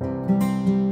Música